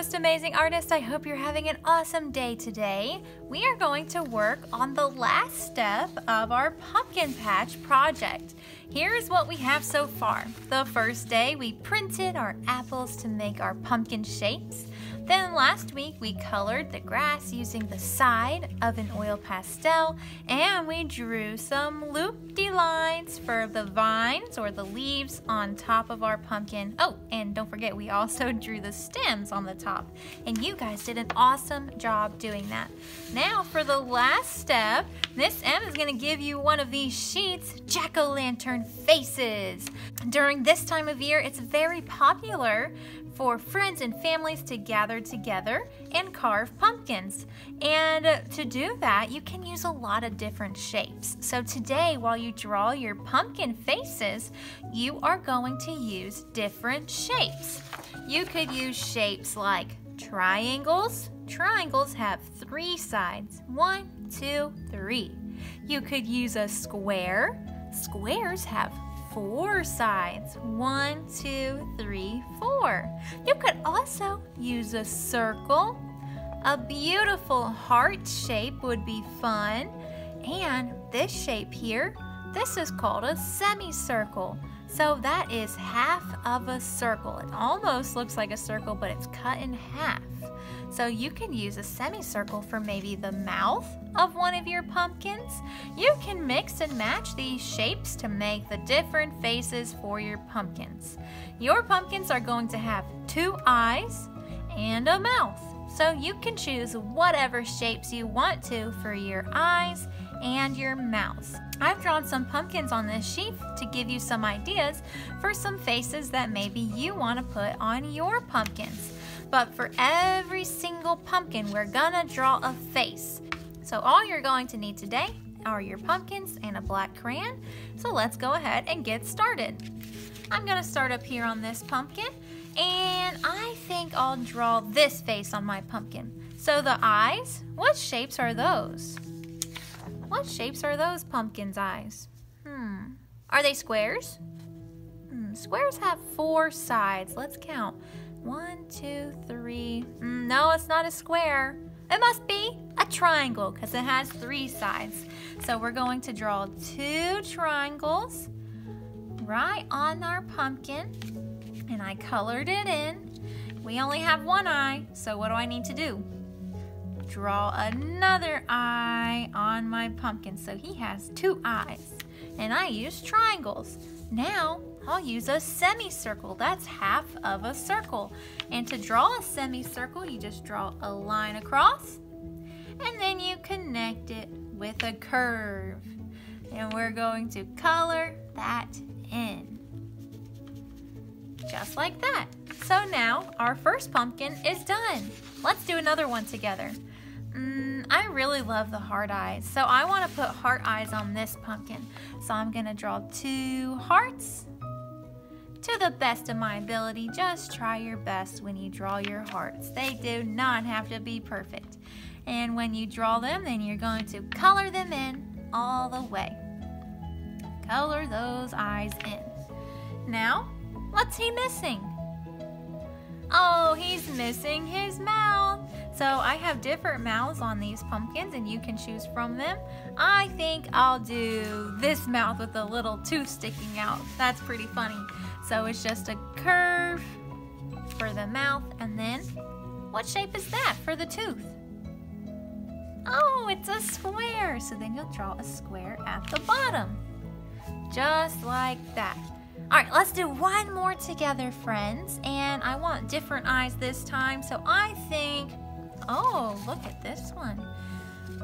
most amazing artist. I hope you're having an awesome day today. We are going to work on the last step of our pumpkin patch project. Here's what we have so far. The first day, we printed our apples to make our pumpkin shapes. Then last week we colored the grass using the side of an oil pastel and we drew some loop-de lines for the vines or the leaves on top of our pumpkin. Oh, and don't forget we also drew the stems on the top. And you guys did an awesome job doing that. Now for the last step, Miss M is gonna give you one of these sheets, jack-o'-lantern faces. During this time of year, it's very popular for friends and families to gather together and carve pumpkins. And to do that, you can use a lot of different shapes. So today, while you draw your pumpkin faces, you are going to use different shapes. You could use shapes like triangles. Triangles have three sides. One, two, three. You could use a square. Squares have four sides. One, two, three, four. You could also use a circle. A beautiful heart shape would be fun. And this shape here, this is called a semicircle. So that is half of a circle. It almost looks like a circle, but it's cut in half. So you can use a semicircle for maybe the mouth of one of your pumpkins. You can mix and match these shapes to make the different faces for your pumpkins. Your pumpkins are going to have two eyes and a mouth. So you can choose whatever shapes you want to for your eyes and your mouth. I've drawn some pumpkins on this sheet to give you some ideas for some faces that maybe you want to put on your pumpkins. But for every single pumpkin, we're gonna draw a face. So all you're going to need today are your pumpkins and a black crayon. So let's go ahead and get started. I'm gonna start up here on this pumpkin and I think I'll draw this face on my pumpkin. So the eyes, what shapes are those? What shapes are those pumpkin's eyes? Hmm, are they squares? Hmm, squares have four sides. Let's count. One, two, three. Mm, no, it's not a square. It must be a triangle because it has three sides. So we're going to draw two triangles right on our pumpkin. And I colored it in. We only have one eye, so what do I need to do? Draw another eye on my pumpkin. So he has two eyes. And I use triangles. Now I'll use a semicircle. That's half of a circle. And to draw a semicircle, you just draw a line across and then you connect it with a curve. And we're going to color that in. Just like that. So now our first pumpkin is done. Let's do another one together. I really love the heart eyes. So I want to put heart eyes on this pumpkin. So I'm going to draw two hearts to the best of my ability, just try your best when you draw your hearts. They do not have to be perfect. And when you draw them, then you're going to color them in all the way. Color those eyes in. Now, what's he missing? Oh, he's missing his mouth. So I have different mouths on these pumpkins and you can choose from them. I think I'll do this mouth with a little tooth sticking out. That's pretty funny. So it's just a curve for the mouth and then what shape is that for the tooth? Oh, it's a square. So then you'll draw a square at the bottom. Just like that. All right, let's do one more together, friends. And I want different eyes this time. So I think, oh, look at this one.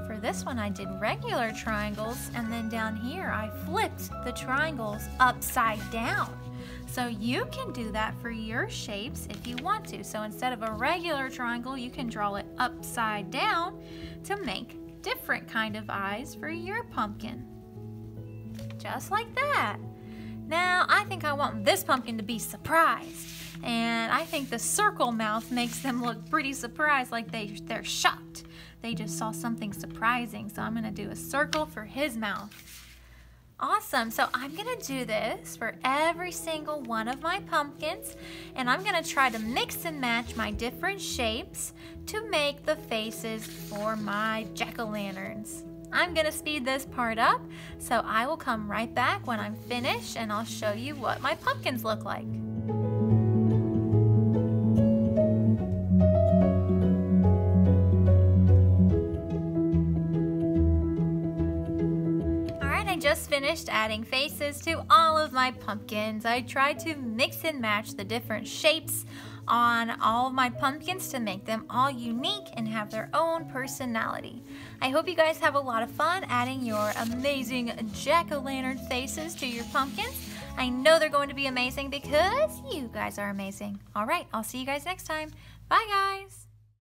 For this one, I did regular triangles. And then down here, I flipped the triangles upside down. So you can do that for your shapes if you want to. So instead of a regular triangle, you can draw it upside down to make different kind of eyes for your pumpkin. Just like that. Now, I think I want this pumpkin to be surprised. And I think the circle mouth makes them look pretty surprised, like they, they're shocked. They just saw something surprising. So I'm gonna do a circle for his mouth. Awesome, so I'm gonna do this for every single one of my pumpkins and I'm gonna try to mix and match my different shapes to make the faces for my jack-o'-lanterns. I'm gonna speed this part up, so I will come right back when I'm finished and I'll show you what my pumpkins look like. Just finished adding faces to all of my pumpkins. I tried to mix and match the different shapes on all of my pumpkins to make them all unique and have their own personality. I hope you guys have a lot of fun adding your amazing jack-o'-lantern faces to your pumpkins. I know they're going to be amazing because you guys are amazing. All right, I'll see you guys next time. Bye, guys.